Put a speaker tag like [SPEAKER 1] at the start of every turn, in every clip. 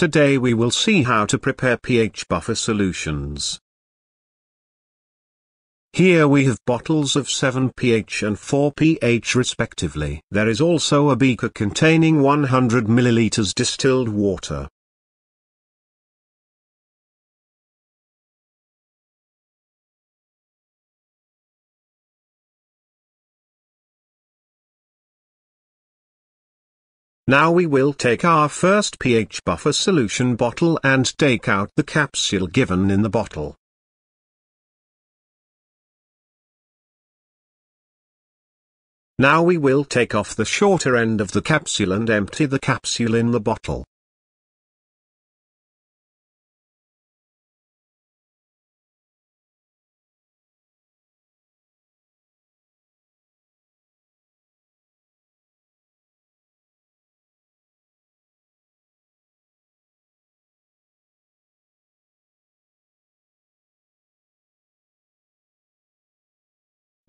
[SPEAKER 1] Today we will see how to prepare pH buffer solutions. Here we have bottles of 7 pH and 4 pH respectively. There is also a beaker containing 100 milliliters distilled water. Now we will take our first pH buffer solution bottle and take out the capsule given in the bottle. Now we will take off the shorter end of the capsule and empty the capsule in the bottle.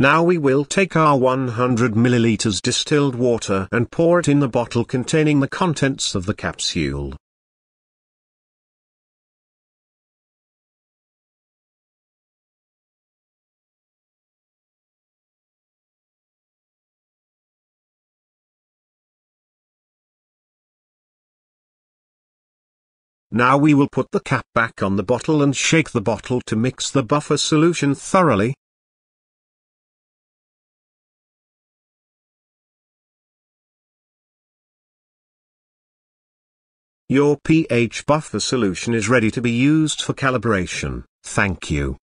[SPEAKER 1] Now we will take our 100 milliliters distilled water and pour it in the bottle containing the contents of the capsule. Now we will put the cap back on the bottle and shake the bottle to mix the buffer solution thoroughly, Your pH buffer solution is ready to be used for calibration. Thank you.